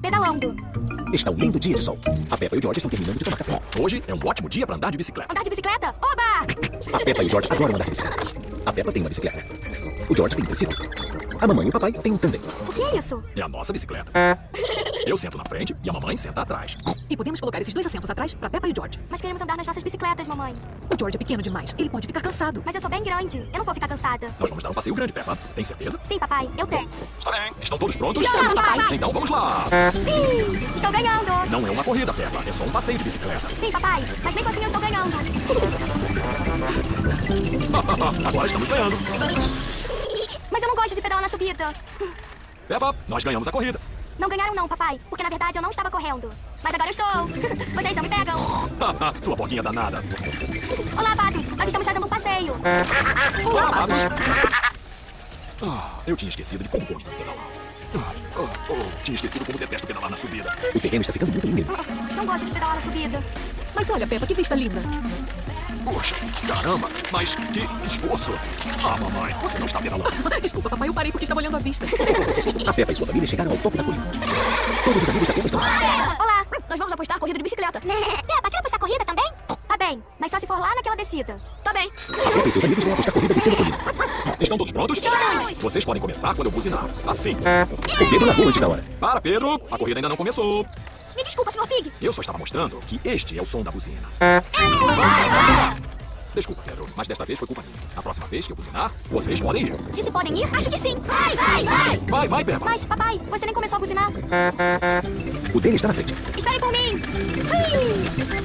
Pedalando. Está um lindo dia de sol. A Peppa e o George estão terminando de tomar café. Hoje é um ótimo dia para andar de bicicleta. Andar de bicicleta? Oba! A Peppa e o George adoram andar de bicicleta. A Peppa tem uma bicicleta. O George tem um triciclo. A mamãe e o papai têm um também. O que é isso? É a nossa bicicleta. Eu sento na frente e a mamãe senta atrás. E podemos colocar esses dois assentos atrás pra Peppa e o George. Mas queremos andar nas nossas bicicletas, mamãe. O George é pequeno demais. Ele pode ficar cansado. Mas eu sou bem grande. Eu não vou ficar cansada. Nós vamos dar um passeio grande, Peppa. Tem certeza? Sim, papai, eu tenho. Está bem. Estão todos prontos? Estamos, papai. Então vamos lá. Ih, estou ganhando. Não é uma corrida, Peppa. É só um passeio de bicicleta. Sim, papai. Mas mesmo assim eu estou ganhando. Agora estamos ganhando. Gosto de pedalar na subida. Peppa, nós ganhamos a corrida. Não ganharam não, papai. Porque na verdade eu não estava correndo. Mas agora eu estou. Vocês não me pegam. Sua porquinha danada. Olá, patos. Nós estamos fazendo um passeio. Olá, patos. Ah, eu tinha esquecido de como gosto de pedalar. Ah, oh, oh, tinha esquecido como detesto pedalar na subida. O terreno está ficando muito íngreme. Não gosto de pedalar na subida. Mas olha, Peppa, que vista linda. Poxa, caramba, mas que esforço. Ah, mamãe, você não está pedalando. Desculpa, papai, eu parei porque estava olhando a vista. A Peppa e sua família chegaram ao topo da colina. Todos os amigos da Peppa estão lá. Olá. Nós vamos apostar corrida de bicicleta. Peppa, quer apostar corrida também? Tá bem, mas só se for lá naquela descida. Tá bem. A Peppa e seus amigos vão apostar corrida descendo a colina. Estão todos prontos? Estamos. Vocês podem começar quando eu buzinar. Assim. O Pedro largou antes da hora. Para, Pedro. A corrida ainda não começou. Me desculpa, Sr. Pig. Eu só estava mostrando que este é o som da buzina. Desculpa, Pedro, mas desta vez foi culpa minha. A próxima vez que eu buzinar, vocês podem ir. Disse podem ir? Acho que sim. Vai, vai, vai. Vai, vai, Peppa. Mas, papai, você nem começou a buzinar. O dele está na frente. Espere por mim.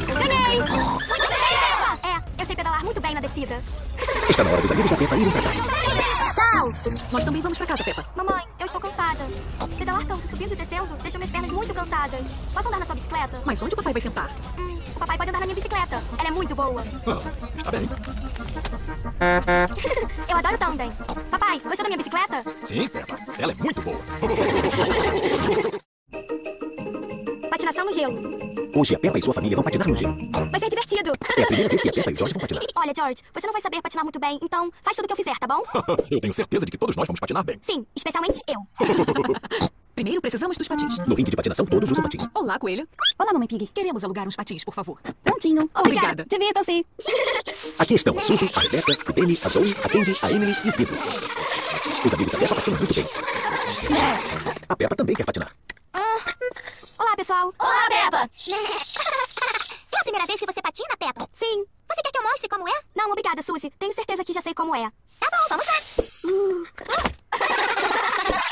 Ganhei. Muito bem, Peppa. É, eu sei pedalar muito bem na descida. Está na hora dos amigos da Peppa irem para casa. Tchau. Nós também vamos pra casa, Peppa. Mamãe, eu estou cansada. Pedalar tanto, subindo e descendo, deixa minhas pernas muito cansadas. Posso andar na sua bicicleta? Mas onde o papai vai sentar? Hum, o papai pode andar na minha bicicleta. Ela é muito boa. Ah, está bem. Eu adoro tandem. Papai, gostou da minha bicicleta? Sim, Peppa. Ela é muito boa. Patinação no gelo. Hoje a Peppa e sua família vão patinar no gelo. Vai ser divertido. É a primeira vez que a Peppa e o George vão patinar. Olha, George, você não vai saber patinar muito bem, então faz tudo o que eu fizer, tá bom? eu tenho certeza de que todos nós vamos patinar bem. Sim, especialmente eu. Primeiro precisamos dos patins. No ringue de patinação, todos usam patins. Olá, coelho. Olá, mamãe Pig. Queremos alugar uns patins, por favor. Prontinho. Obrigada. Divirtam-se. Aqui estão a Suzy, a Rebecca, o Danny, a Zoe, a Candy, a Emily e o Pedro. Os amigos da Peppa patinam muito bem. A Peppa também quer patinar. Olá, pessoal. Olá, Peppa! É a primeira vez que você patina, Peppa? Sim. Você quer que eu mostre como é? Não, obrigada, Suzy. Tenho certeza que já sei como é. Tá bom, vamos lá.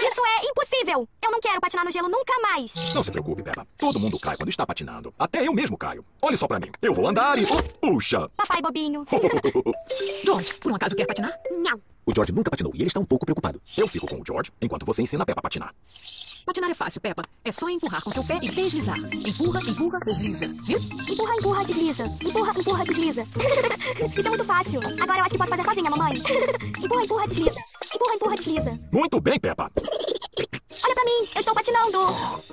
Isso é impossível. Eu não quero patinar no gelo nunca mais. Não se preocupe, Peppa. Todo mundo cai quando está patinando. Até eu mesmo caio. Olhe só pra mim. Eu vou andar e... Puxa! Papai bobinho. George, por um acaso quer patinar? Não. O George nunca patinou e ele está um pouco preocupado. Eu fico com o George enquanto você ensina a Peppa a patinar. Patinar é fácil, Peppa. É só empurrar com seu pé e deslizar. Empurra, empurra, desliza. Viu? Empurra, empurra, desliza. Empurra, empurra, desliza. Isso é muito fácil. Agora eu acho que posso fazer sozinha, mamãe. empurra, empurra, desliza. Empurra, empurra, desliza. Muito bem, Peppa. Olha pra mim, eu estou patinando.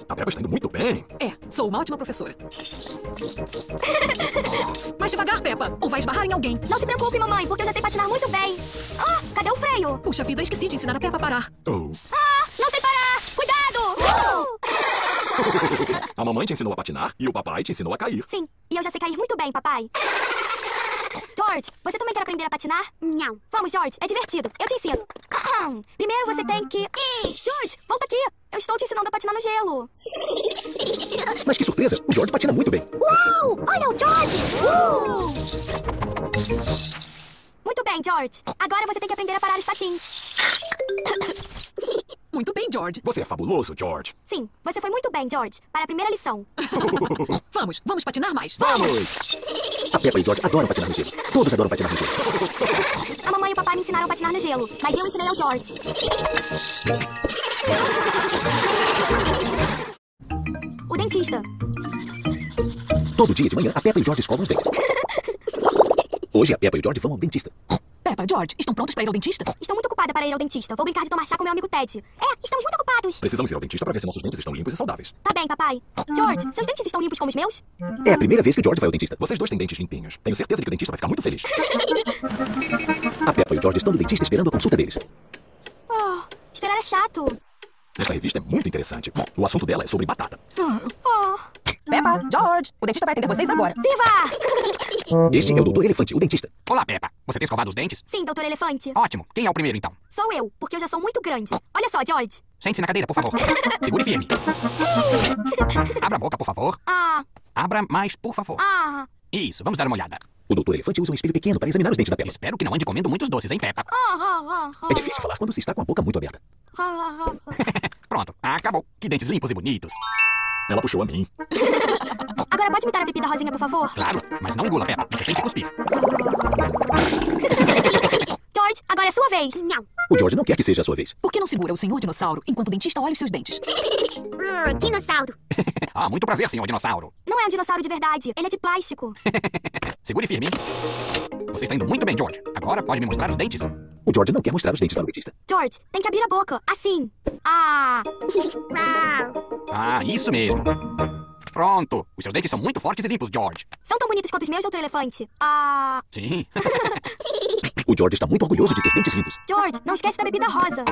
A Peppa está indo muito bem. É, sou uma ótima professora. Mais devagar, Peppa, ou vai esbarrar em alguém. Não se preocupe, mamãe, porque eu já sei patinar muito bem. Ah, cadê o freio? Puxa vida, esqueci de ensinar a Peppa a parar. Oh. Ah, não sei parar. A mamãe te ensinou a patinar e o papai te ensinou a cair. Sim, e eu já sei cair muito bem, papai. George, você também quer aprender a patinar? Não. Vamos, George, é divertido. Eu te ensino. Aham. Primeiro você tem que. George, volta aqui. Eu estou te ensinando a patinar no gelo. Mas que surpresa! O George patina muito bem. Uau! Olha o George! Uh! Muito bem, George. Agora você tem que aprender a parar os patins. Muito bem, George. Você é fabuloso, George. Sim, você foi muito bem, George. Para a primeira lição. Vamos, vamos patinar mais. Vamos! A Peppa e o George adoram patinar no gelo. Todos adoram patinar no gelo. A mamãe e o papai me ensinaram a patinar no gelo, mas eu ensinei ao George. O dentista. Todo dia de manhã, a Peppa e o George escovam os dentes. Hoje, a Peppa e o George vão ao dentista. Peppa, George, estão prontos para ir ao dentista? Estou muito ocupada para ir ao dentista. Vou brincar de tomar chá com meu amigo Ted. É, estamos muito ocupados. Precisamos ir ao dentista para ver se nossos dentes estão limpos e saudáveis. Tá bem, papai. George, seus dentes estão limpos como os meus? É a primeira vez que o George vai ao dentista. Vocês dois têm dentes limpinhos. Tenho certeza de que o dentista vai ficar muito feliz. A Peppa e o George estão no dentista esperando a consulta deles. Oh, esperar é chato. Esta revista é muito interessante. O assunto dela é sobre batata. Peppa, George, o dentista vai atender vocês agora. Viva! Este é o Doutor Elefante, o dentista. Olá, Peppa. Você tem escovado os dentes? Sim, doutor Elefante. Ótimo. Quem é o primeiro, então? Sou eu, porque eu já sou muito grande. Olha só, George. Sente-se na cadeira, por favor. Segure firme. Abra a boca, por favor. Ah, Abra mais, por favor. ah, Isso, vamos dar uma olhada. O Doutor Elefante usa um espelho pequeno para examinar os dentes da Peppa. Espero que não ande comendo muitos doces, hein, Peppa? É difícil falar quando se está com a boca muito aberta. Pronto, acabou. Que dentes limpos e bonitos. Ela puxou a mim. Agora pode me dar a bebida rosinha, por favor? Claro, mas não engula, Peppa. Você tem que cuspir. George, agora é sua vez. Não. O George não quer que seja a sua vez. Por que não segura o senhor dinossauro enquanto o dentista olha os seus dentes? Hum, dinossauro. Ah, muito prazer, senhor dinossauro. Não é um dinossauro de verdade, ele é de plástico. Segure firme. Você está indo muito bem, George. Agora pode me mostrar os dentes? O George não quer mostrar os dentes para o dentista. George, tem que abrir a boca, assim. Ah, Ah, isso mesmo. Pronto. Os seus dentes são muito fortes e limpos, George. são tão bonitos quanto os meus, doutor Elefante. Ah, Sim. O George está muito orgulhoso de ter dentes limpos. George, não esquece da bebida rosa.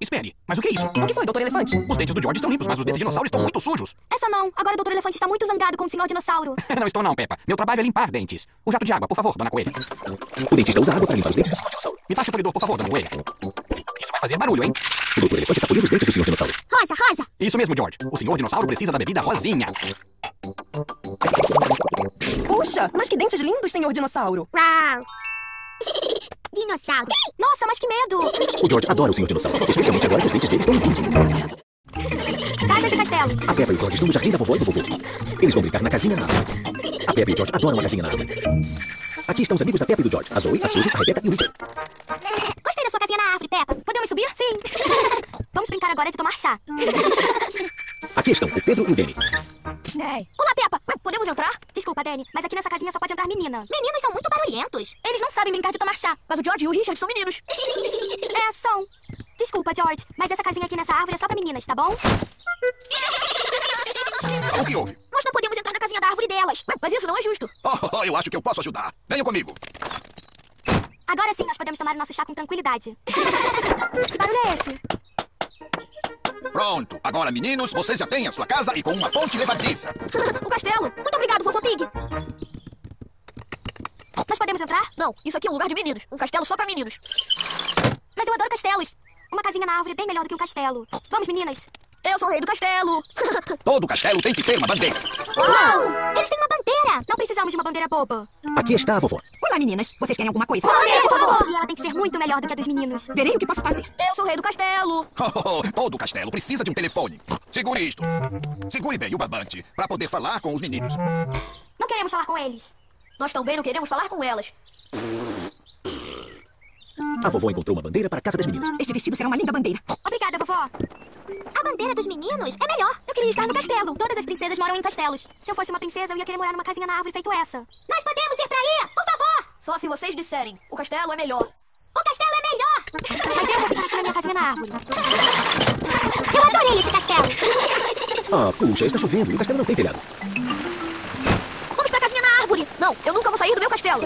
Espere, mas o que é isso? O que foi, doutor Elefante? Os dentes do George estão limpos, mas os desse dinossauro estão muito sujos. Essa não, agora o doutor Elefante está muito zangado com o senhor dinossauro. não estou não, Peppa. Meu trabalho é limpar dentes. Um jato de água, por favor, dona Coelha. O dentista usa água para limpar os dentes do senhor dinossauro. Me passe o polidor, por favor, dona Coelha. Isso vai fazer barulho, hein? O Doutor Elefante está polindo os dentes do senhor dinossauro. Rosa, rosa. Isso mesmo, George. O senhor dinossauro precisa da bebida rosinha. Puxa, mas que dentes lindos, senhor dinossauro. Uau. Dinossauro. Nossa, mas que medo! O George adora o senhor dinossauro, especialmente agora que os dentes dele estão limpos. Casas e castelos. A Peppa e o George estão no jardim da vovó e do vovô. Eles vão brincar na casinha na árvore. A Peppa e o George adoram a casinha na árvore. Aqui estão os amigos da Peppa e do George. A Zoe, a Suzy, a Rebecca e o Richard. Gostei da sua casinha na árvore, Peppa. Podemos subir? Sim. Vamos brincar agora de tomar chá. Aqui estão o Pedro e o Danny. Olá, Peppa. Podemos entrar? Desculpa, Danny, mas aqui nessa casinha só pode entrar menina. Meninos são muito barulhentos. Eles não sabem brincar de tomar chá. Mas o George e o Richard são meninos. é, são. Desculpa, George, mas essa casinha aqui nessa árvore é só pra meninas, tá bom? O que houve? Nós não podemos entrar na casinha da árvore delas. Mas isso não é justo. Oh, eu acho que eu posso ajudar. Venha comigo. Agora sim nós podemos tomar o nosso chá com tranquilidade. que barulho é esse? Pronto. Agora, meninos, vocês já têm a sua casa e com uma ponte levadiça. o castelo. Muito obrigado, Fofo Pig. Nós podemos entrar? Não, isso aqui é um lugar de meninos. Um castelo só pra meninos. Mas eu adoro castelos. Uma casinha na árvore é bem melhor do que um castelo. Vamos, meninas. Eu sou o rei do castelo. Todo castelo tem que ter uma bandeira. Uau! Eles têm uma bandeira. Não precisamos de uma bandeira boba. Aqui está vovó. Olá, meninas. Vocês querem alguma coisa? Bandeira, por favor. E ela tem que ser muito melhor do que a dos meninos. Verei o que posso fazer. Eu sou o rei do castelo. Oh, todo castelo precisa de um telefone. Segure isto. Segure bem o barbante para poder falar com os meninos. Não queremos falar com eles. Nós também não queremos falar com elas. A vovó encontrou uma bandeira para a casa das meninas. Este vestido será uma linda bandeira. Obrigada, vovó. A bandeira dos meninos é melhor. Eu queria estar no castelo. Todas as princesas moram em castelos. Se eu fosse uma princesa, eu ia querer morar numa casinha na árvore feito essa. Nós podemos ir pra aí, por favor. Só se vocês disserem. O castelo é melhor. O castelo é melhor. Mas eu vou ficar aqui na minha casinha na árvore. Eu adorei esse castelo. Ah, puxa, está chovendo e o castelo não tem telhado. Vou sair do meu castelo.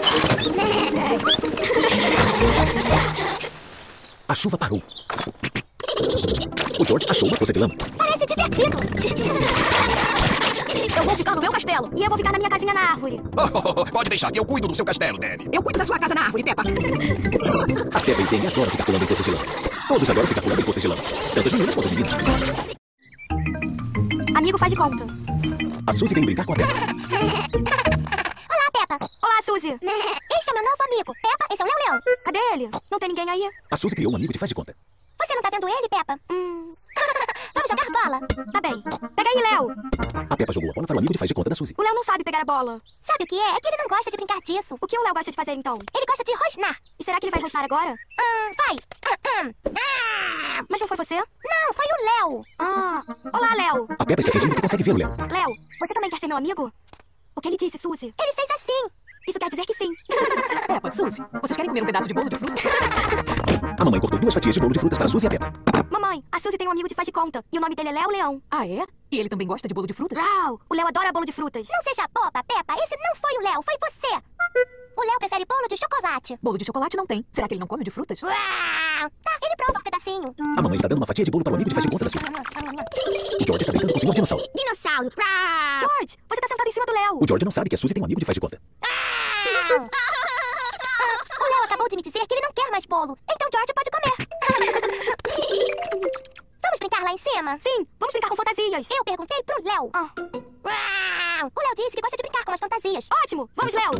A chuva parou. O George achou uma poça de lama. Parece divertido. Eu vou ficar no meu castelo. E eu vou ficar na minha casinha na árvore. Oh, pode deixar que eu cuido do seu castelo, Danny. Eu cuido da sua casa na árvore, Peppa. A Peppa e Danny adoram ficar pulando em poças de lama. Todos adoram ficar pulando em poças de lama. Tanto as meninas quanto os meninos. Amigo faz de conta. A Suzy vem brincar com a Peppa. Suzy. Este é meu novo amigo. Peppa, esse é o Léo Léo. Cadê ele? Não tem ninguém aí? A Suzy criou um amigo de faz de conta. Você não tá vendo ele, Peppa? Hum, Vamos jogar bola. tá bem. Pega aí, Léo. A Peppa jogou a bola para o amigo de faz de conta da Suzy. O Léo não sabe pegar a bola. Sabe o que é? É que ele não gosta de brincar disso. O que o Léo gosta de fazer, então? Ele gosta de rosnar. E será que ele vai rosnar agora? Hum, vai. Ah, ah. Mas não foi você? Não, foi o Léo. Ah, olá, Léo. A Peppa está fingindo que consegue ver o Léo. Léo, você também quer ser meu amigo? O que ele disse, Suzy? Ele fez assim. Isso quer dizer que sim. Peppa, Suzy, vocês querem comer um pedaço de bolo de fruta? A mamãe cortou duas fatias de bolo de frutas para a Suzy e a Peppa. Mamãe, a Suzy tem um amigo de faz de conta. E o nome dele é Léo Leão. Ah, é? E ele também gosta de bolo de frutas? Uau! O Léo adora bolo de frutas. Não seja boba, Peppa. Esse não foi o Léo, foi você. O Léo prefere bolo de chocolate. Bolo de chocolate não tem. Será que ele não come de frutas? Uau! Tá, ele prova um pedacinho. A mamãe está dando uma fatia de bolo para o amigo de faz de conta da Suzy. O George está brincando com o senhor dinossauro. Dinossauro. George, você tá sentado em cima do Léo. O George não sabe que a Suzy tem um amigo de faz de conta. Léo acabou de me dizer que ele não quer mais bolo. Então George pode comer. Vamos brincar lá em cima? Sim, vamos brincar com fantasias. Eu perguntei pro Léo. Ah. O Léo disse que gosta de brincar com as fantasias. Ótimo! Vamos, Léo!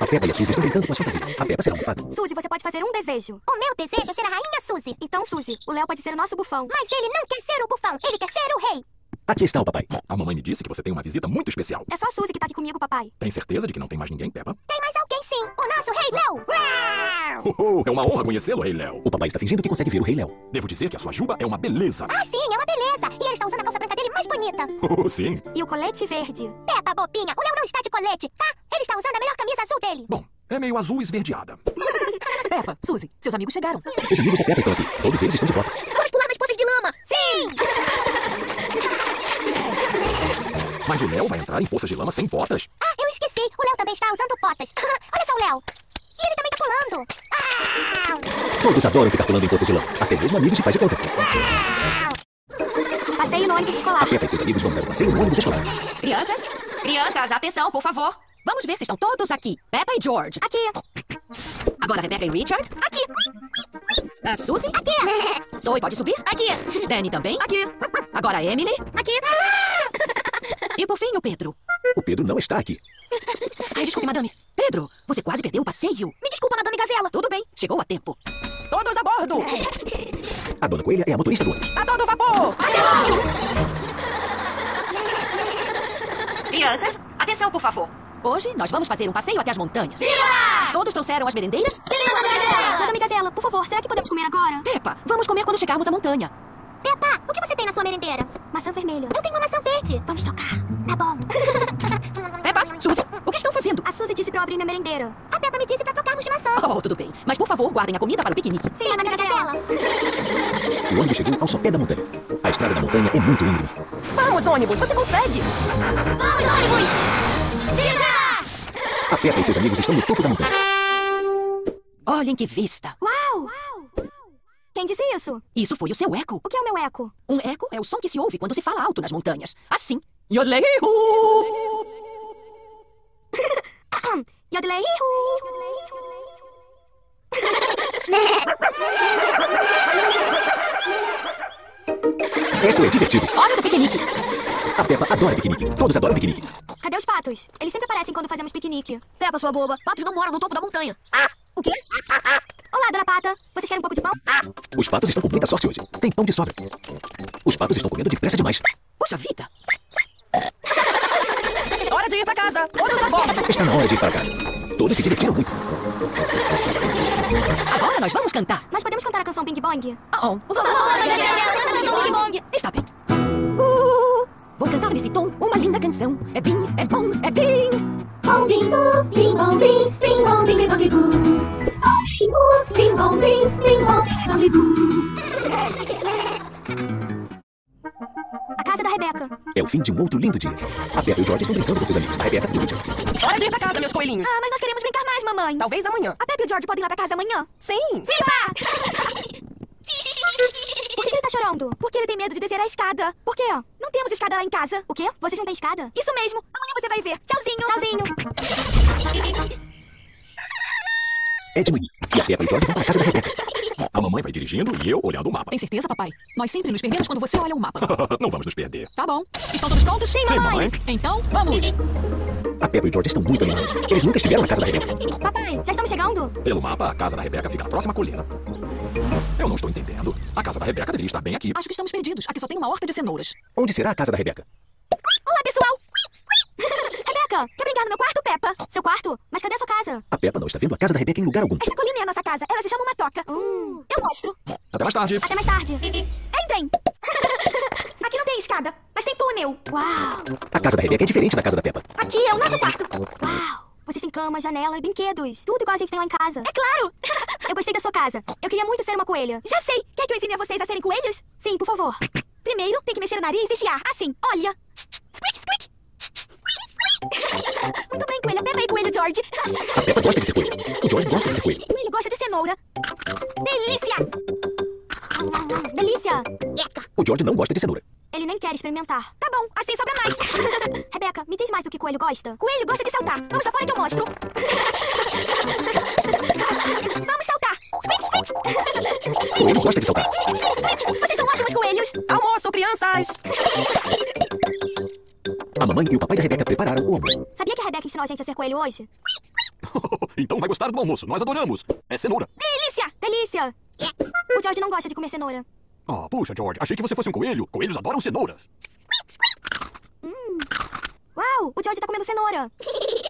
A Peppa e a Suzy estão brincando com as fantasias. A Peppa será fada. Suzy, você pode fazer um desejo. O meu desejo é ser a rainha Suzy. Então, Suzy, o Léo pode ser o nosso bufão. Mas ele não quer ser o bufão. Ele quer ser o rei. Aqui está o papai. A mamãe me disse que você tem uma visita muito especial. É só a Suzy que tá aqui comigo, papai. Tem certeza de que não tem mais ninguém, Peppa? Tem mais alguém sim. O nosso rei Léo. Uau! É uma honra conhecê-lo, Rei Léo. O papai está fingindo que consegue ver o Rei Léo. Devo dizer que a sua juba é uma beleza. Ah, sim, é uma beleza. E ele está usando a calça branca dele mais bonita. Oh, sim. E o colete verde. Peppa, bobinha, o Léo não está de colete, tá? Ele está usando a melhor camisa azul dele. Bom, é meio azul esverdeada. Peppa, Suzy, seus amigos chegaram. Os amigos da Peppa estão aqui. Todos eles estão de botas. Vamos pular nas poças de lama. Sim! Mas o Léo vai entrar em poças de lama sem botas. Ah, eu esqueci. O Léo também está usando botas. Olha só o Léo. E ele também tá pulando. Todos adoram ficar pulando em poças de lama. Até mesmo amigos de faz de conta. Passeio no ônibus escolar. A Peppa e seus amigos vão dar um passeio no ônibus escolar. Crianças? Crianças, atenção, por favor. Vamos ver se estão todos aqui. Peppa e George. Aqui. Agora Rebecca e Richard. Aqui. A Suzy. Aqui! Zoe, pode subir? Aqui. Danny também. Aqui. Agora a Emily. Aqui. E por fim o Pedro. O Pedro não está aqui. Ai, desculpe, madame. Pedro, você quase perdeu o passeio. Me desculpa, Madame Gazela. Tudo bem, chegou a tempo. Todos a bordo! A dona Coelha é a motorista do ônibus. A todo vapor! Crianças, atenção, por favor. Hoje nós vamos fazer um passeio até as montanhas. Todos trouxeram as merendeiras? Madame Gazela, por favor, será que podemos comer agora? Peppa, vamos comer quando chegarmos à montanha. Peppa, o que você tem na sua merendeira? Maçã vermelha. Eu tenho uma maçã verde. Vamos trocar. Tá bom. Suzy, o que estão fazendo? A Suzy disse pra eu abrir minha merendeira. A Peppa me disse pra trocarmos de maçã. Oh, tudo bem. Mas por favor, guardem a comida para o piquenique. Sim, Madame Gazela. O ônibus chegou ao sopé da montanha. A estrada da montanha é muito íngreme. Vamos, ônibus, você consegue! Vamos, ônibus! Viva! A Peppa e seus amigos estão no topo da montanha. Olhem que vista. Uau! Quem disse isso? Isso foi o seu eco. O que é o meu eco? Um eco é o som que se ouve quando se fala alto nas montanhas. Assim. Yodelei! Yodelei. Eco é divertido. Hora do piquenique. A Peppa adora piquenique. Todos adoram piquenique. Cadê os patos? Eles sempre aparecem quando fazemos piquenique. Peppa, sua boba. Patos não moram no topo da montanha. O quê? Olá, dona Pata. Vocês querem um pouco de pão? Os patos estão com muita sorte hoje. Tem pão de sobra. Os patos estão comendo depressa demais. Puxa vida. Hora de ir pra casa! Todos a bordo! Está na hora de ir para casa. Todos se divertiram muito. Agora nós vamos cantar. Nós podemos cantar a canção Bing Bong? Oh, Por favor, Bing Bong. está bem. Uh, vou cantar nesse tom uma linda canção. É bim, é bom, é bim. Bom, bim, bom, bim, bom, bim, bim, bom, bim, bim, bom, bim. Bim, bom, bim, bim, bom, bim, bim, bom, bim, bum. A casa da Rebeca. É o fim de um outro lindo dia. A Peppa e o George estão brincando com seus amigos. A Rebeca e o Richard. Hora de ir pra casa, meus coelhinhos! Ah, mas nós queremos brincar mais, mamãe. Talvez amanhã. A Pepe e o George podem ir lá pra casa amanhã. Sim! Viva! Por que ele tá chorando? Porque ele tem medo de descer a escada. Por quê? Não temos escada lá em casa. O quê? Vocês não têm escada? Isso mesmo. Amanhã você vai ver. Tchauzinho. Tchauzinho. É de manhã. E a Peppa e o George vão para a casa da Rebeca. A mamãe vai dirigindo e eu olhando o mapa. Tem certeza, papai? Nós sempre nos perdemos quando você olha o mapa. Não vamos nos perder. Tá bom. Estão todos prontos? Sim, Sim, mamãe. Então, vamos. A Peppa e o George estão muito animados. Eles nunca estiveram na casa da Rebeca. Papai, já estamos chegando? Pelo mapa, a casa da Rebeca fica na próxima colina. Eu não estou entendendo. A casa da Rebeca deveria estar bem aqui. Acho que estamos perdidos. Aqui só tem uma horta de cenouras. Onde será a casa da Rebeca? Olá, pessoal. Rebeca, quer brincar no meu quarto, Peppa? Seu quarto? Mas cadê a sua casa? A Peppa não está vendo a casa da Rebeca em lugar algum. Esta colina é a nossa casa. Ela se chama uma toca. Uh, eu mostro. Até mais tarde. Até mais tarde. Entrem. Aqui não tem escada, mas tem túnel. Uau. A casa da Rebeca é diferente da casa da Peppa. Aqui é o nosso quarto. Uau. Vocês têm cama, janela e brinquedos. Tudo igual a gente tem lá em casa. É claro! eu gostei da sua casa. Eu queria muito ser uma coelha. Já sei! Quer que eu ensine a vocês a serem coelhos? Sim, por favor. Primeiro, tem que mexer o nariz e chiar. Assim, olha. Squeak, squeak. Muito bem, coelha Peppa e coelho George. A Peppa gosta de ser coelho. O George gosta de ser coelho. Coelho gosta de cenoura. Delícia! Delícia! O George não gosta de cenoura. Ele nem quer experimentar. Tá bom, assim sobra mais. Rebeca, me diz mais do que coelho gosta. Coelho gosta de saltar. Vamos lá fora que eu mostro. Vamos saltar. Squeak, squeak. Coelho gosta de saltar. Squeak, squeak. Vocês são ótimos coelhos. Almoço, crianças! A mamãe e o papai da Rebeca prepararam o almoço. Sabia que a Rebeca ensinou a gente a ser coelho hoje? então vai gostar do almoço. Nós adoramos. É cenoura. Delícia! Delícia! O George não gosta de comer cenoura. Ah, puxa, George. Achei que você fosse um coelho. Coelhos adoram cenouras. Uau, o George tá comendo cenoura.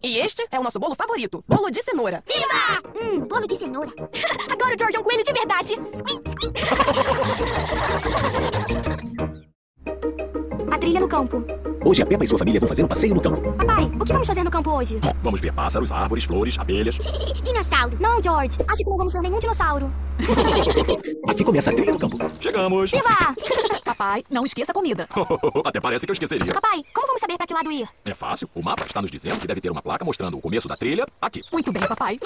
E este é o nosso bolo favorito, bolo de cenoura. Viva! Hum, bolo de cenoura. Agora o George é um coelho de verdade. A trilha no campo. Hoje a Peppa e sua família vão fazer um passeio no campo. Papai, o que vamos fazer no campo hoje? Vamos ver pássaros, árvores, flores, abelhas. Dinossauro. Não, George. Acho que não vamos ver nenhum dinossauro. Aqui começa a trilha no campo. Chegamos. Viva! Papai, não esqueça a comida. Até parece que eu esqueceria. Papai, como vamos saber pra que lado ir? É fácil. O mapa está nos dizendo que deve ter uma placa mostrando o começo da trilha aqui. Muito bem, papai.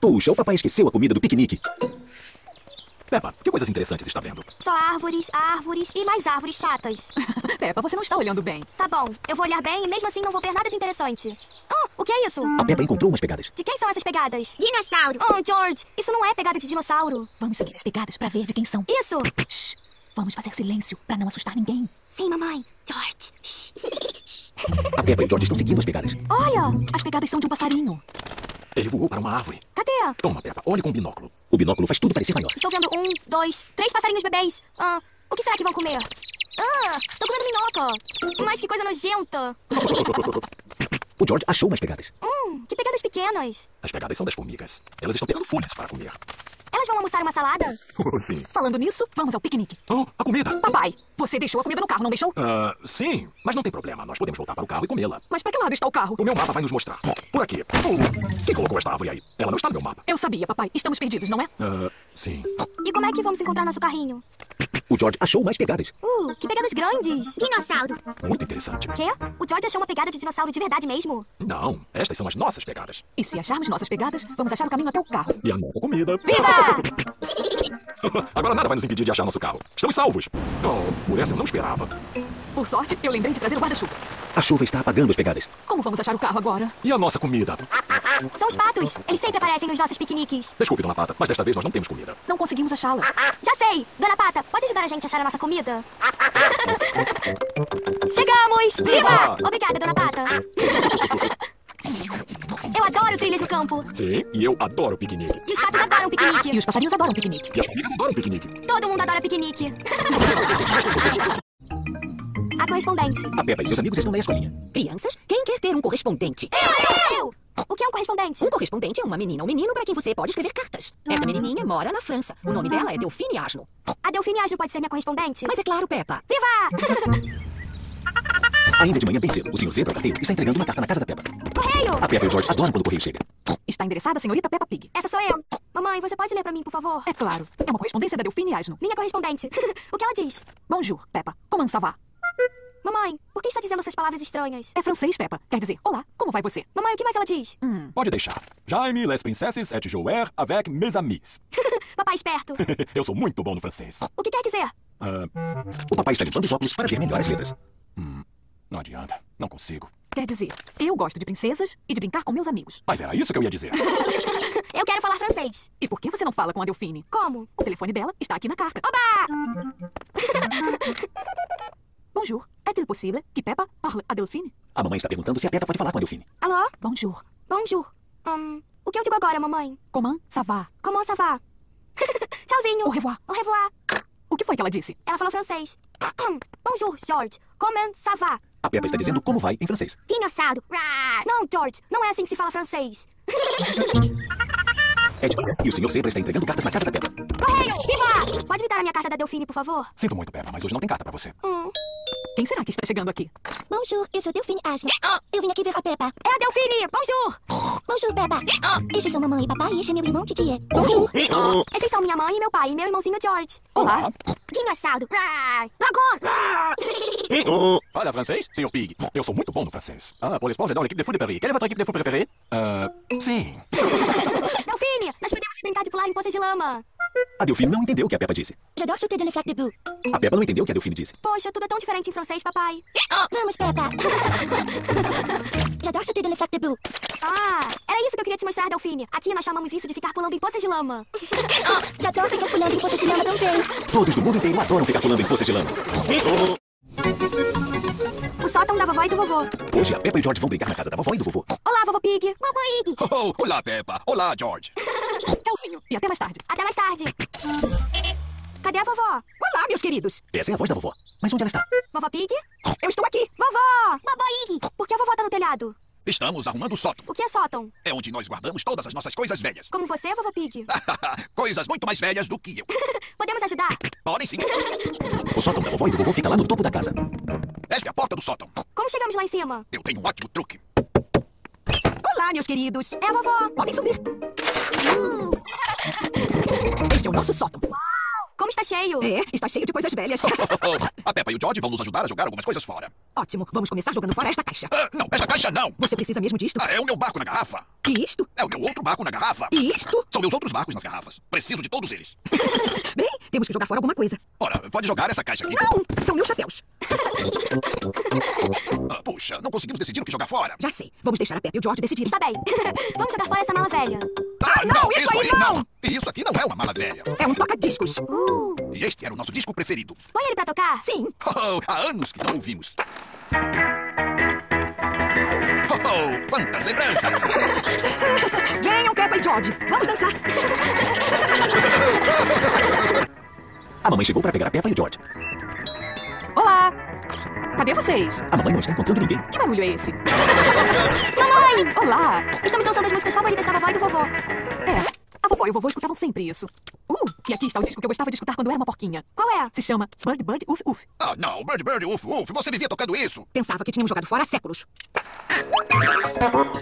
Puxa, o papai esqueceu a comida do piquenique. Peppa, que coisas interessantes está vendo? Só árvores, árvores e mais árvores chatas. Peppa, você não está olhando bem. Tá bom, eu vou olhar bem e mesmo assim não vou ver nada de interessante. Oh, o que é isso? A Peppa encontrou umas pegadas. De quem são essas pegadas? Dinossauro. Oh, George, isso não é pegada de dinossauro. Vamos seguir as pegadas para ver de quem são. Isso. Shh. Vamos fazer silêncio para não assustar ninguém. Sim, mamãe. George. Shh. A Peppa e o George estão seguindo as pegadas. Olha, As pegadas são de um passarinho. Ele voou para uma árvore. cadê? Toma, Peppa, olhe com um binóculo. O binóculo faz tudo parecer maior. Estou vendo um, dois, três passarinhos bebês. Ah, o que será que vão comer? Ah, tô comendo minhoca. Mas que coisa nojenta. O George achou umas pegadas. Hum, que pegadas pequenas. As pegadas são das formigas. Elas estão pegando folhas para comer. Elas vão almoçar uma salada? Sim. Falando nisso, vamos ao piquenique. Oh, a comida. Papai, você deixou a comida no carro, não deixou? Ah, sim, mas não tem problema. Nós podemos voltar para o carro e comê-la. Mas para que lado está o carro? O meu mapa vai nos mostrar. Por aqui. Oh, quem colocou esta árvore aí? Ela não está no meu mapa. Eu sabia, papai. Estamos perdidos, não é? Ah, sim. E como é que vamos encontrar nosso carrinho? O George achou mais pegadas. Uh, que pegadas grandes. Dinossauro. Muito interessante. Quê? O George achou uma pegada de dinossauro de verdade mesmo? Não, estas são as nossas pegadas. E se acharmos nossas pegadas, vamos achar o caminho até o carro. E a nossa comida. Viva! Agora nada vai nos impedir de achar nosso carro. Estamos salvos. Oh, por essa eu não esperava. Por sorte, eu lembrei de trazer o guarda-chuva. A chuva está apagando as pegadas. Como vamos achar o carro agora? E a nossa comida? São os patos. Eles sempre aparecem nos nossos piqueniques. Desculpe, dona Pata, mas desta vez nós não temos comida. Não conseguimos achá-la. Já sei! Dona Pata, pode ajudar a gente a achar a nossa comida? Chegamos! Viva! Obrigada, Dona Pata. Eu adoro trilhas no campo. Sim, e eu adoro piquenique. E os patos adoram E piquenique. os passarinhos adoram piquenique. E as formigas adoram piquenique. Todo mundo adora piquenique. A correspondente. A Peppa e seus amigos estão na escolinha. Crianças, quem quer ter um correspondente? Eu, eu! O que é um correspondente? Um correspondente é uma menina ou menino para quem você pode escrever cartas. Esta menininha mora na França. O nome dela é Delphine Asno. A Delfine Ágil pode ser minha correspondente? Mas é claro, Peppa. Viva! Ainda de manhã bem cedo, o senhor Zebra, o carteiro, está entregando uma carta na casa da Peppa. Correio! A Peppa e o George adoram quando o correio chega. Está endereçada a senhorita Peppa Pig. Essa sou eu. Mamãe, você pode ler pra mim, por favor? É claro. É uma correspondência da Delfine Asno. Minha correspondente. o que ela diz? Bonjour, Peppa. Comment ça va? Mamãe, por que está dizendo essas palavras estranhas? É francês, Peppa. Quer dizer, olá, como vai você? Mamãe, o que mais ela diz? Pode deixar. Jaime, les princesses et jouer avec mes amis. Papai esperto. eu sou muito bom no francês. O que quer dizer? Ah, O papai está limpando os óculos para ver melhor as letras. não adianta. Não consigo. Quer dizer, eu gosto de princesas e de brincar com meus amigos. Mas era isso que eu ia dizer. Eu quero falar francês. E por que você não fala com a Delfine? Como? O telefone dela está aqui na carta. Oba! Bonjour. Est-il possible que Peppa parle à Delphine? A mamãe está perguntando se a Peppa pode falar com a Delfine. Alô? Bonjour. Bonjour. Hum, o que eu digo agora, mamãe? Comment ça va? Comment ça va? Tchauzinho. Au revoir. Au revoir. O que foi que ela disse? Ela falou francês. Bonjour, George. Comment ça va? A Peppa está dizendo como vai em francês. Dinossauro. Não, George, não é assim que se fala francês. É de manhã e o senhor Zebra está entregando cartas na casa da Peppa. Correio! Viva! Pode me dar a minha carta da Delfine, por favor? Sinto muito, Peppa, mas hoje não tem carta pra você. Hum. Quem será que está chegando aqui? Bonjour, eu sou Delphine Ashley. Eu vim aqui ver a Peppa. É a Delfine! Bonjour! Bonjour, Peppa. Estes são mamãe e papai e este é meu irmão Didier. Bonjour. Esses são minha mãe e meu pai e meu irmãozinho George. Olá. Dinossauro. Dragon. Fala francês, senhor Pig. Eu sou muito bom no francês. Ah, pour l'espoir, j'adore l'équipe de foot de Paris. Quelle est votre équipe de foot préférée? Ah, sim. Delfine, nós podemos brincar de pular em poças de lama. A Delfine não entendeu o que a Peppa disse. J'adore sauter dans le flac de boue. A Peppa não entendeu o que a Delfine disse. Poxa, tudo é tão diferente em francês, papai. Vamos, Peppa. J'adore sauter dans le flac de boue. Ah, era isso que eu queria te mostrar, Delfine. Aqui nós chamamos isso de ficar pulando em poças de lama. J'adore ficar pulando em poças de lama também. Todos do mundo inteiro adoram ficar pulando em poças de lama. O sótão da vovó e do vovô. Hoje a Peppa e George vão brincar na casa da vovó e do vovô. Olá, vovô Pig. Mamãe. Oh, oh, olá, Peppa. Olá, George. Tchauzinho. E até mais tarde. Até mais tarde. Cadê a vovó? Olá, meus queridos. Essa é a voz da vovó. Mas onde ela está? Vovó Pig? Eu estou aqui. Vovó! Vovó Iggy! Por que a vovó tá no telhado? Estamos arrumando o sótão. O que é sótão? É onde nós guardamos todas as nossas coisas velhas. Como você, vovó Pig? coisas muito mais velhas do que eu. Podemos ajudar? Podem sim. O sótão da vovó e do vovô fica lá no topo da casa. Esta é a porta do sótão. Como chegamos lá em cima? Eu tenho um ótimo truque. Olá, meus queridos. É a vovó. Podem subir. Este é o nosso sótão. Como está cheio? É, está cheio de coisas velhas. a Peppa e o George vão nos ajudar a jogar algumas coisas fora. Ótimo. Vamos começar jogando fora esta caixa. Ah, não, essa caixa não. Você precisa mesmo disto? Ah, é o meu barco na garrafa. E isto? É o meu outro barco na garrafa. E isto? São meus outros barcos nas garrafas. Preciso de todos eles. Bem, temos que jogar fora alguma coisa. Ora, pode jogar essa caixa aqui. Não, são meus chapéus. Ah, puxa, não conseguimos decidir o que jogar fora. Já sei. Vamos deixar a Pepe e o George decidirem. Está bem. Vamos jogar fora essa mala velha. Ah, não, isso aí não. E isso aqui não é uma mala velha. É um toca-discos. Uh, E este era o nosso disco preferido. põe ele pra tocar? Sim. Oh, há anos que não ouvimos. Oh, oh, quantas lembranças! Venham, Peppa e George. Vamos dançar. A mamãe chegou para pegar a Peppa e o George. Olá. Cadê vocês? A mamãe não está encontrando ninguém. Que barulho é esse? Mamãe! Olá. Estamos dançando as músicas favoritas da vovó e do vovô. É, a vovó e o vovô escutavam sempre isso. Uh, e aqui está o disco que eu gostava de escutar quando era uma porquinha. Qual é? Se chama Bird Bird Uf Uf. Ah, não, Bird Bird, uf, uf, você vivia tocando isso. Pensava que tínhamos jogado fora há séculos.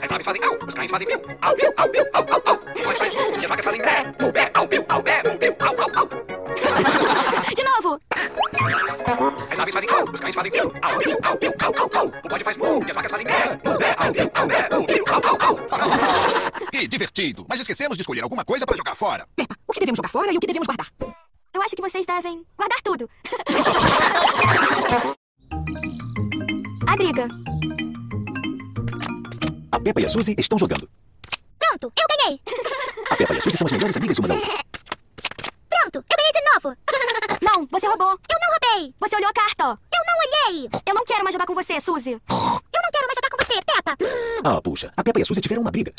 As aves fazem au, os cães fazem piu. Au, piu, au, piu, au, au, au. O boi faz mu, e as vacas fazem bé. Mu, bé, au, piu, au, bé, mu, piu, au, au, au. As aves fazem au, os cães fazem piu. Au, piu, au, piu, au, au, au. O bode faz mu, e as vacas fazem bé. Mu, bé, au, piu, au, bé, mu, piu, au, au, au. Que divertido. Mas esquecemos de escolher alguma coisa para jogar fora. Peppa, o que devemos jogar fora e o que devemos guardar? Eu acho que vocês devem guardar tudo. a briga. A Peppa e a Suzy estão jogando. Pronto, eu ganhei. A Peppa e a Suzy são as melhores amigas uma da outra. Pronto, eu ganhei de novo. Não, você roubou. Eu não roubei. Você olhou a carta. Eu não olhei. Eu não quero mais jogar com você, Suzy. Eu não quero mais jogar com você, Peppa. Ah, puxa. A Peppa e a Suzy tiveram uma briga.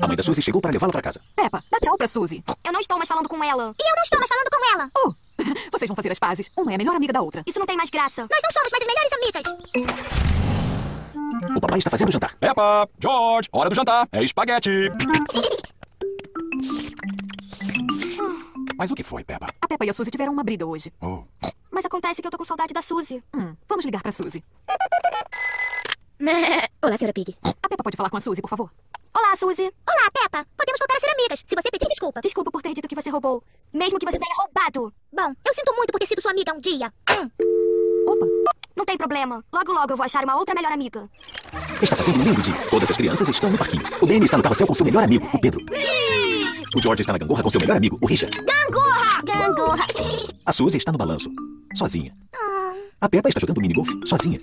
A mãe da Suzy chegou para levá-la para casa. Peppa, dá tchau pra Suzy. Eu não estou mais falando com ela. E eu não estou mais falando com ela. Oh, vocês vão fazer as pazes. Uma é a melhor amiga da outra. Isso não tem mais graça. Nós não somos mais as melhores amigas. O papai está fazendo jantar. Peppa, George, hora do jantar. É espaguete. Mas o que foi, Peppa? A Peppa e a Suzy tiveram uma briga hoje. Oh. Mas acontece que eu tô com saudade da Suzy. Hum, vamos ligar pra Suzy. Olá, senhora Pig. A Peppa pode falar com a Suzy, por favor? Olá, Suzy. Olá, Peppa. Podemos voltar a ser amigas, se você pedir desculpa. Desculpa por ter dito que você roubou. Mesmo que você tenha roubado. Bom, eu sinto muito por ter sido sua amiga um dia. Hum. Opa. Não tem problema. Logo, logo eu vou achar uma outra melhor amiga. Está fazendo um lindo dia. Todas as crianças estão no parquinho. O Danny está no carrossel com seu melhor amigo, o Pedro. O George está na gangorra com seu melhor amigo, o Richard. Gangorra! Gangorra! A Suzy está no balanço, sozinha. A Peppa está jogando minigolf, sozinha.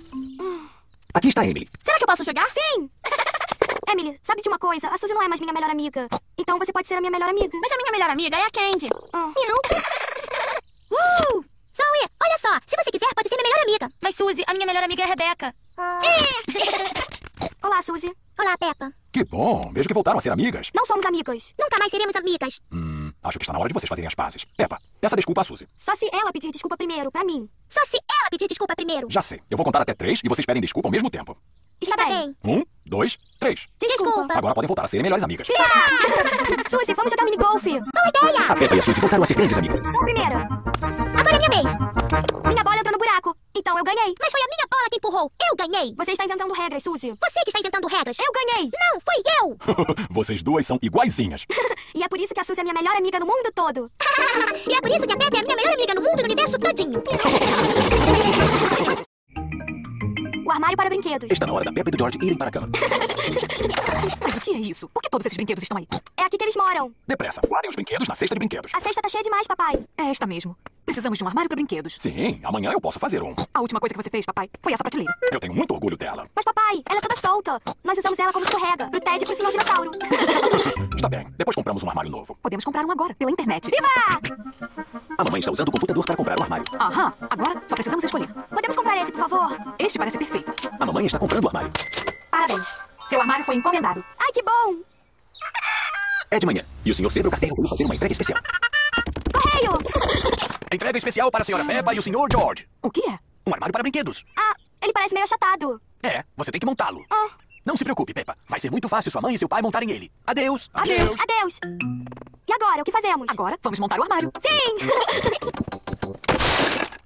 Aqui está a Emily. Será que eu posso jogar? Sim! Emily, sabe de uma coisa? A Suzy não é mais minha melhor amiga. Então você pode ser a minha melhor amiga. Mas a minha melhor amiga é a Candy. Ah. Uh! Zoe, olha só. Se você quiser, pode ser minha melhor amiga. Mas Suzy, a minha melhor amiga é a Rebeca. Olá, Suzy. Olá, Peppa. Que bom. Vejo que voltaram a ser amigas. Não somos amigas. Nunca mais seremos amigas. Hum, acho que está na hora de vocês fazerem as pazes. Peppa, peça desculpa a Suzy. Só se ela pedir desculpa primeiro, pra mim. Só se ela pedir desculpa primeiro. Já sei. Eu vou contar até três e vocês pedem desculpa ao mesmo tempo. Está, Está bem. bem. Um, dois, três. Desculpa. Agora podem voltar a serem melhores amigas. Suzy, vamos jogar minigolf. Boa ideia. A Peppa e a Suzy voltaram a ser grandes amigas. Sou a primeira. Agora é minha vez. Minha bola entrou no buraco. Então eu ganhei. Mas foi a minha bola que empurrou. Eu ganhei. Você está inventando regras, Suzy. Você que está inventando regras. Eu ganhei. Não, foi eu. Vocês duas são iguaizinhas. E é por isso que a Suzy é minha melhor amiga no mundo todo. e é por isso que a Pepe é a minha melhor amiga no mundo e no universo todinho. O armário para brinquedos. Está na hora da Peppa e do George irem para a cama. Mas o que é isso? Por que todos esses brinquedos estão aí? É aqui que eles moram. Depressa, guardem os brinquedos na cesta de brinquedos. A cesta tá cheia demais, papai. É esta mesmo. Precisamos de um armário para brinquedos. Sim, amanhã eu posso fazer um. A última coisa que você fez, papai, foi essa prateleira. Eu tenho muito orgulho dela. Mas, papai, ela é toda solta. Nós usamos ela como escorrega. Pro Ted e pro senhor dinossauro. Está bem, depois compramos um armário novo. Podemos comprar um agora, pela internet. Viva! A mamãe está usando o computador para comprar o armário. Aham, agora só precisamos escolher. Podemos comprar esse, por favor? Este parece perfeito. A mamãe está comprando o armário. Parabéns. Seu armário foi encomendado. Ai, que bom! É de manhã. E o senhor Zebra o carteiro veio fazer uma entrega especial. Correio! Entrega especial para a senhora Peppa e o senhor George. O que é? Um armário para brinquedos. Ah, ele parece meio achatado. É, você tem que montá-lo. Ah. Não se preocupe, Peppa. Vai ser muito fácil sua mãe e seu pai montarem ele. Adeus. Adeus. Adeus. E agora, o que fazemos? Agora, vamos montar o armário. Sim!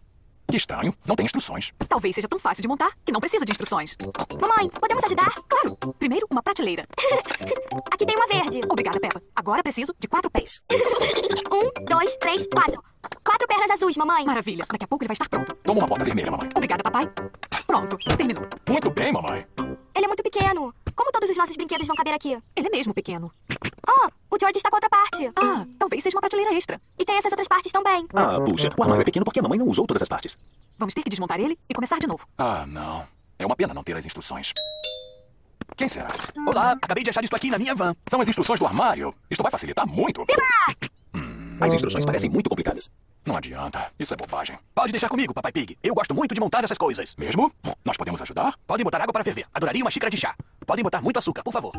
Que estranho, não tem instruções. Talvez seja tão fácil de montar que não precisa de instruções. Mamãe, podemos ajudar? Claro. Primeiro, uma prateleira. Aqui tem uma verde. Obrigada, Peppa. Agora preciso de quatro pés. Um, dois, três, quatro. Quatro pernas azuis, mamãe. Maravilha. Daqui a pouco ele vai estar pronto. Toma uma porta vermelha, mamãe. Obrigada, papai. Pronto. Terminou. Muito bem, mamãe. Ele é muito pequeno. Como todos os nossos brinquedos vão caber aqui? Ele é mesmo pequeno. Oh, o George está com outra parte. Ah, talvez seja uma prateleira extra. E tem essas outras partes também. Ah, puxa. O armário é pequeno porque a mamãe não usou todas as partes. Vamos ter que desmontar ele e começar de novo. Ah, não. É uma pena não ter as instruções. Quem será? Olá, acabei de achar isso aqui na minha van. São as instruções do armário. Isto vai facilitar muito. As instruções parecem muito complicadas. Não adianta. Isso é bobagem. Pode deixar comigo, Papai Pig. Eu gosto muito de montar essas coisas. Mesmo? Nós podemos ajudar? Podem botar água para ferver. Adoraria uma xícara de chá. Podem botar muito açúcar, por favor.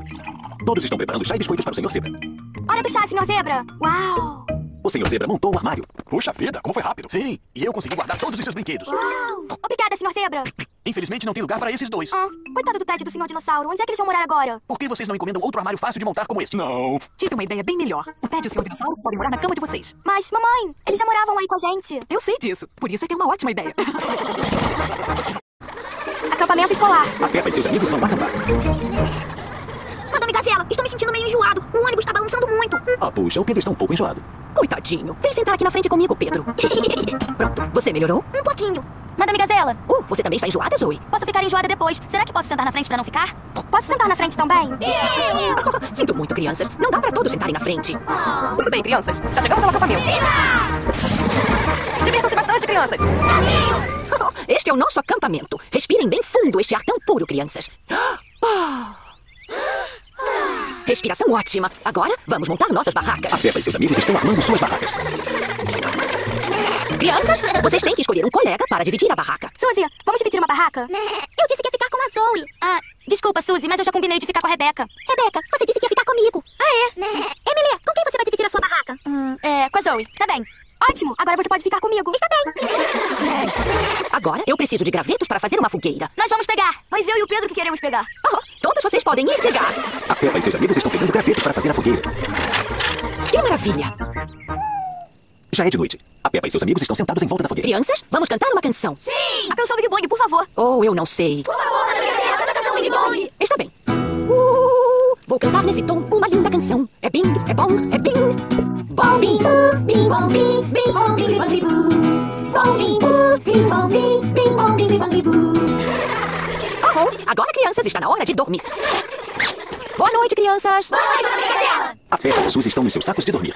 Todos estão preparando chá e biscoitos para o senhor Zebra. Hora do chá, senhor Zebra. Uau! O senhor Zebra montou o armário. Puxa vida, como foi rápido. Sim, e eu consegui guardar todos os seus brinquedos. Obrigada, senhor Zebra. Infelizmente não tem lugar para esses dois. Ah, coitado do Ted e do senhor dinossauro. Onde é que eles vão morar agora? Por que vocês não encomendam outro armário fácil de montar como este? Não. Tive uma ideia bem melhor. O Ted e o senhor dinossauro podem morar na cama de vocês. Mas, mamãe, eles já moravam aí com a gente. Eu sei disso. Por isso é que é uma ótima ideia. Acampamento escolar. A Peppa e seus amigos vão acampar. Gazela, estou me sentindo meio enjoado. O ônibus está balançando muito. Ah, puxa, o Pedro está um pouco enjoado. Coitadinho. Vem sentar aqui na frente comigo, Pedro. Pronto. Você melhorou? Um pouquinho. Madame Gazela, Uh, você também está enjoada, Zoe? posso ficar enjoada depois. Será que posso sentar na frente pra não ficar? Posso sentar na frente também? Sinto muito, crianças. Não dá pra todos sentarem na frente. Tudo bem, crianças. Já chegamos ao acampamento. Divirtam-se bastante, crianças. Este é o nosso acampamento. Respirem bem fundo este ar tão puro, crianças. Ah. Respiração ótima. Agora, vamos montar nossas barracas. A Peppa e seus amigos estão armando suas barracas. Crianças, vocês têm que escolher um colega para dividir a barraca. Suzy, vamos dividir uma barraca? Eu disse que ia ficar com a Zoe. Ah, desculpa, Suzy, mas eu já combinei de ficar com a Rebeca. Rebeca, você disse que ia ficar comigo. Ah, é? Emily, com quem você vai dividir a sua barraca? Hum, é, com a Zoe. Tá bem. Ótimo, agora você pode ficar comigo. Está bem. Agora, eu preciso de gravetos para fazer uma fogueira. Nós vamos pegar. Mas eu e o Pedro que queremos pegar. Oh, todos vocês podem ir pegar. A Peppa e seus amigos estão pegando gravetos para fazer a fogueira. Que maravilha. Já é de noite. A Peppa e seus amigos estão sentados em volta da fogueira. Crianças, vamos cantar uma canção. Sim! A canção Big Bang, por favor. Oh, eu não sei. Por favor, canta a canção Big Bang. Está bem. Uh, vou cantar nesse tom uma linda canção. É bing, é bom, é bing. Bom, bing. Bing bong bing, bing bong bing bang boo. Bong bing, bing bong bing, bing bong bing bang boo. Oh, agora, crianças, está na hora de dormir. Boa noite, crianças. Boa noite, Madame Gazela. A Peppa e a Suzy estão nos seus sacos de dormir.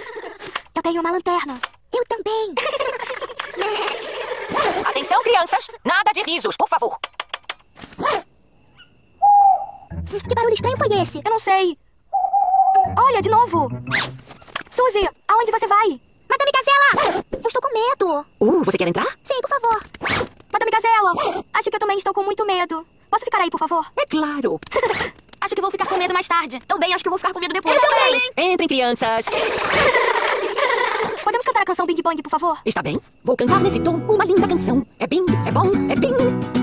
Eu tenho uma lanterna. Eu também. Atenção, crianças. Nada de risos, por favor. Que barulho estranho foi esse? Eu não sei. Olha, de novo. Suzy, aonde você vai? Madame Gazela! Eu estou com medo. Uh, você quer entrar? Sim, por favor. Madame Gazela, acho que eu também estou com muito medo. Posso ficar aí, por favor? É claro. Acho que vou ficar com medo mais tarde. Também acho que vou ficar com medo depois. Eu também. Entrem, crianças. Podemos cantar a canção Big Bang, por favor? Está bem? Vou cantar nesse tom uma linda canção. É bing, é bom, é bing.